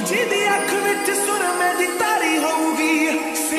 ਜਿਹਦੀ ਅੱਖ ਵਿੱਚ ਸੁਰਮੇ ਦੀ ਤਾਰੀ ਹੋਊਗੀ ਸਿੰਪਲ